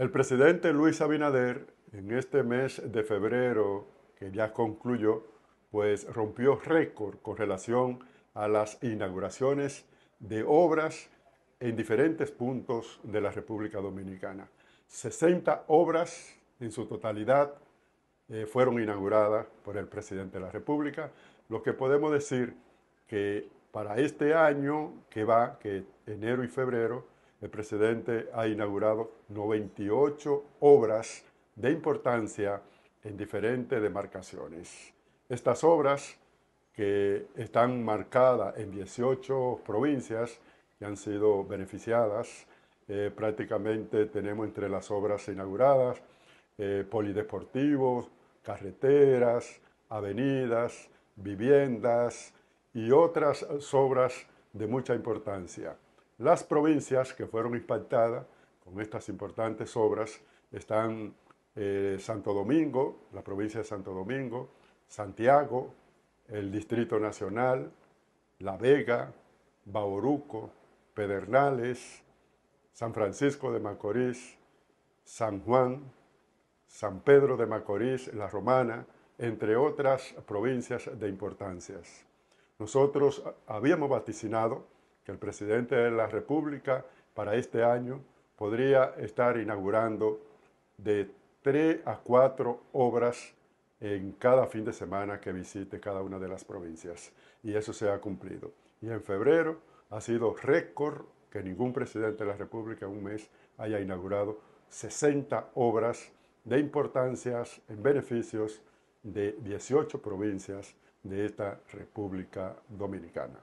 El presidente Luis Abinader, en este mes de febrero que ya concluyó, pues rompió récord con relación a las inauguraciones de obras en diferentes puntos de la República Dominicana. 60 obras en su totalidad eh, fueron inauguradas por el presidente de la República, lo que podemos decir que para este año que va, que enero y febrero, el presidente ha inaugurado 98 obras de importancia en diferentes demarcaciones. Estas obras que están marcadas en 18 provincias que han sido beneficiadas, eh, prácticamente tenemos entre las obras inauguradas eh, polideportivos, carreteras, avenidas, viviendas y otras obras de mucha importancia. Las provincias que fueron impactadas con estas importantes obras están eh, Santo Domingo, la provincia de Santo Domingo, Santiago, el Distrito Nacional, La Vega, Bauruco, Pedernales, San Francisco de Macorís, San Juan, San Pedro de Macorís, La Romana, entre otras provincias de importancias. Nosotros habíamos vaticinado que el presidente de la República para este año podría estar inaugurando de tres a cuatro obras en cada fin de semana que visite cada una de las provincias. Y eso se ha cumplido. Y en febrero ha sido récord que ningún presidente de la República en un mes haya inaugurado 60 obras de importancias en beneficios de 18 provincias de esta República Dominicana.